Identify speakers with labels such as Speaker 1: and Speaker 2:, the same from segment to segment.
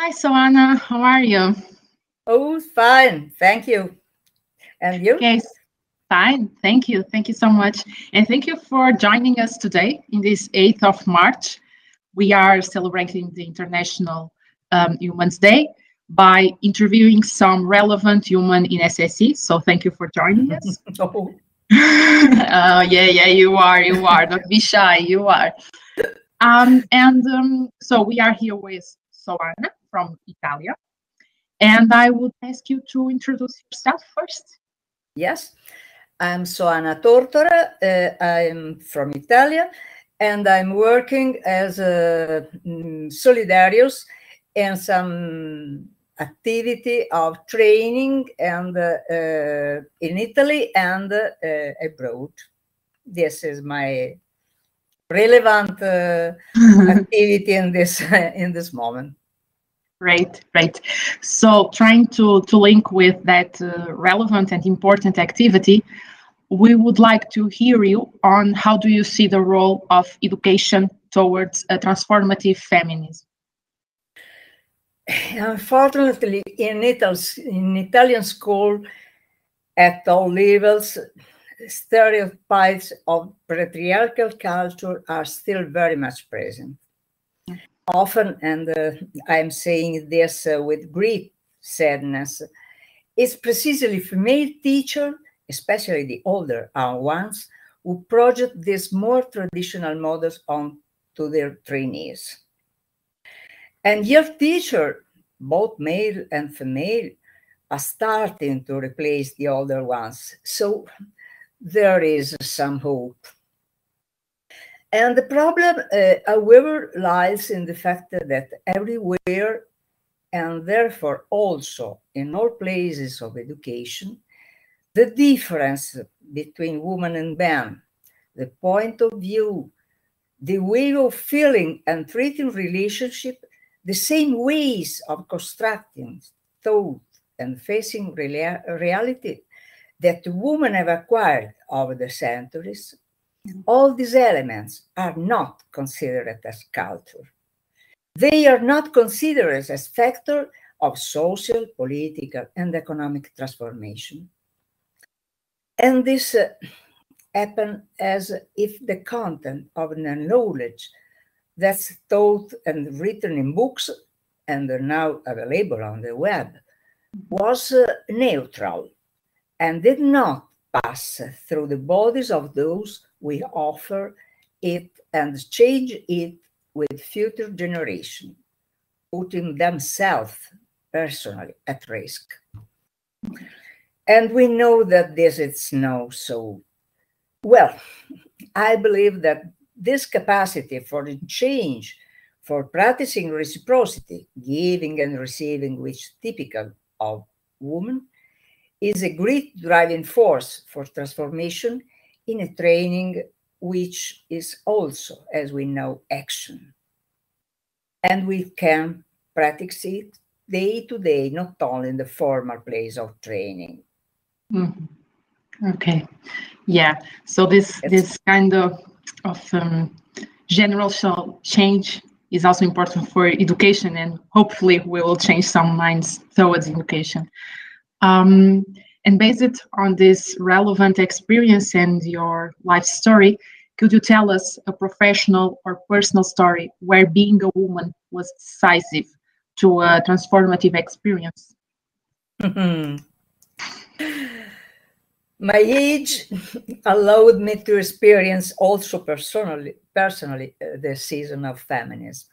Speaker 1: Hi, Soana. How are you?
Speaker 2: Oh, fine. Thank you. And you?
Speaker 1: Yes, fine. Thank you. Thank you so much. And thank you for joining us today in this 8th of March. We are celebrating the International um, Women's Day by interviewing some relevant human in SSE. So thank you for joining us.
Speaker 2: oh.
Speaker 1: uh, yeah, yeah, you are, you are. Don't be shy, you are. Um, and um, so we are here with Soana from Italia. And I would ask you to introduce yourself first.
Speaker 2: Yes, I'm Soana Tortora. Uh, I'm from Italy, and I'm working as a um, Solidarius in some activity of training and uh, uh, in Italy and uh, abroad. This is my relevant uh, activity in this in this moment.
Speaker 1: Great, great. So trying to, to link with that uh, relevant and important activity, we would like to hear you on how do you see the role of education towards a transformative feminism?
Speaker 2: Unfortunately, in, Italy, in Italian school, at all levels, stereotypes of patriarchal culture are still very much present often, and uh, I'm saying this uh, with great sadness, it's precisely female teachers, especially the older ones, who project these more traditional models onto their trainees. And young teachers, both male and female, are starting to replace the older ones. So there is some hope. And the problem, uh, however, lies in the fact that everywhere, and therefore also in all places of education, the difference between woman and man, the point of view, the way of feeling and treating relationship, the same ways of constructing thought and facing reality that women have acquired over the centuries all these elements are not considered as culture. They are not considered as factor of social, political, and economic transformation. And this uh, as if the content of the knowledge that's taught and written in books and are now available on the web was uh, neutral and did not pass through the bodies of those we offer it and change it with future generation, putting themselves personally at risk. And we know that this is no so. Well, I believe that this capacity for change, for practicing reciprocity, giving and receiving, which is typical of women, is a great driving force for transformation in a training which is also, as we know, action. And we can practice it day to day, not only in the formal place of training.
Speaker 1: Mm. Okay, yeah. So this this kind of of um, general change is also important for education, and hopefully we will change some minds towards education. Um, and based on this relevant experience and your life story, could you tell us a professional or personal story where being a woman was decisive to a transformative experience?
Speaker 2: My age allowed me to experience also personally, personally uh, the season of feminism.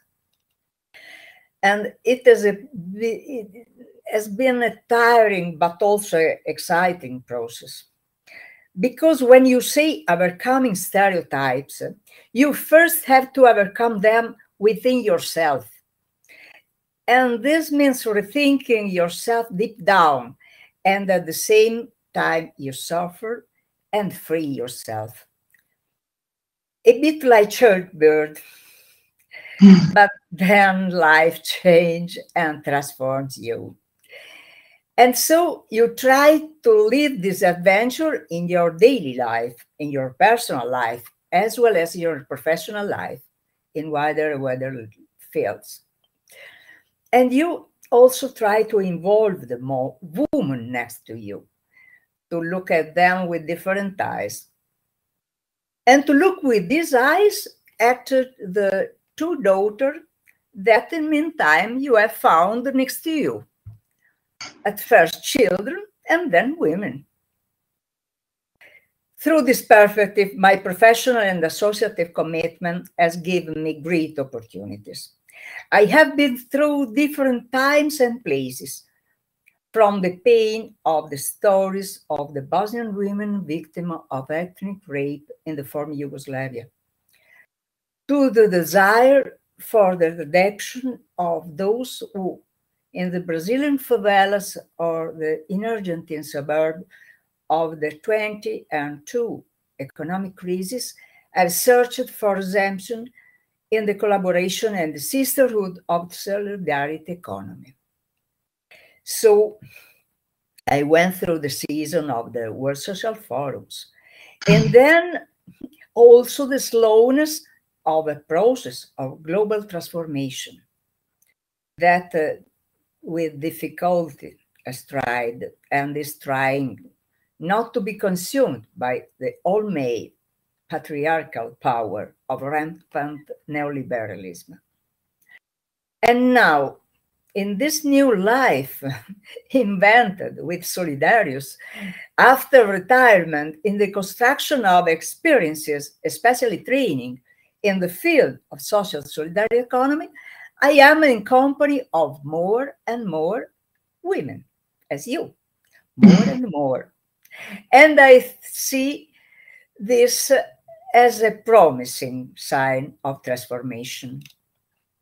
Speaker 2: And it is a, has been a tiring but also exciting process. Because when you say overcoming stereotypes, you first have to overcome them within yourself. And this means rethinking yourself deep down, and at the same time, you suffer and free yourself. A bit like childbirth, hmm. but then life changes and transforms you. And so you try to live this adventure in your daily life, in your personal life, as well as your professional life in wider weather fields. And you also try to involve the more woman next to you, to look at them with different eyes. And to look with these eyes at the two daughters that in the meantime you have found next to you. At first children and then women. Through this perspective, my professional and associative commitment has given me great opportunities. I have been through different times and places, from the pain of the stories of the Bosnian women victim of ethnic rape in the former Yugoslavia, to the desire for the redemption of those who, in the Brazilian favelas or the inner Argentine suburb of the 20 and 2 economic crisis, have searched for redemption in the collaboration and the sisterhood of the solidarity economy. So I went through the season of the World Social Forums. And then also the slowness of a process of global transformation that uh, with difficulty astride and is trying not to be consumed by the all-male patriarchal power of rampant neoliberalism. And now, in this new life invented with Solidarius, after retirement in the construction of experiences, especially training in the field of social solidarity economy, I am in company of more and more women, as you, more and more. And I see this as a promising sign of transformation.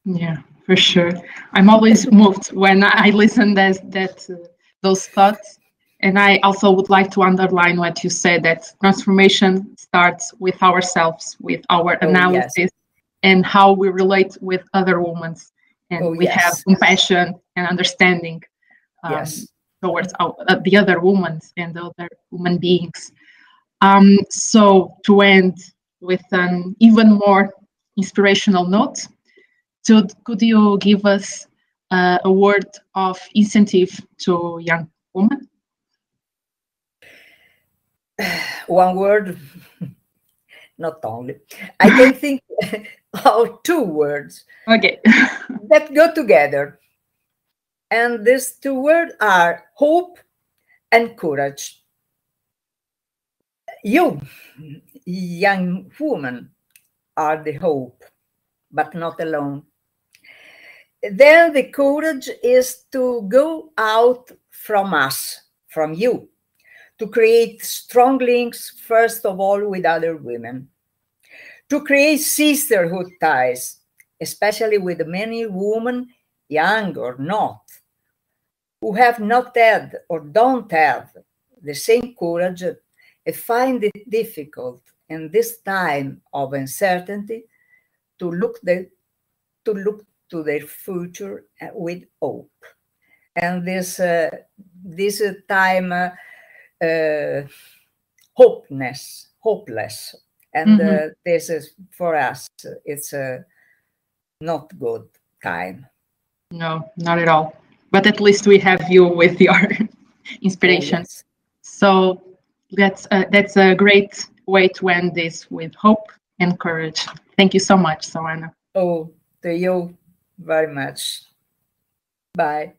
Speaker 1: Yeah, for sure. I'm always moved when I listen that that uh, those thoughts, and I also would like to underline what you said that transformation starts with ourselves, with our oh, analysis, yes. And how we relate with other women, and oh, we yes. have compassion and understanding. Um, yes. Towards our, uh, the other women and the other human beings. Um, so to end with an even more inspirational note. So could you give us uh, a word of incentive to young women?
Speaker 2: One word, not only. I can think of two words.
Speaker 1: Okay.
Speaker 2: that go together. And these two words are hope and courage. You, young women are the hope, but not alone. Then the courage is to go out from us, from you, to create strong links, first of all, with other women, to create sisterhood ties, especially with many women, young or not, who have not had or don't have the same courage and find it difficult in this time of uncertainty to look the, to look to their future with hope. And this uh, this time uh, uh, hopeless, hopeless, and uh, mm-hmm. this is for us. It's a not good time.
Speaker 1: No, not at all. But at least we have you with your inspirations. Yes. So that's a, that's a great way to end this with hope and courage. Thank you so much, Soana.
Speaker 2: Oh, to you very much. Bye.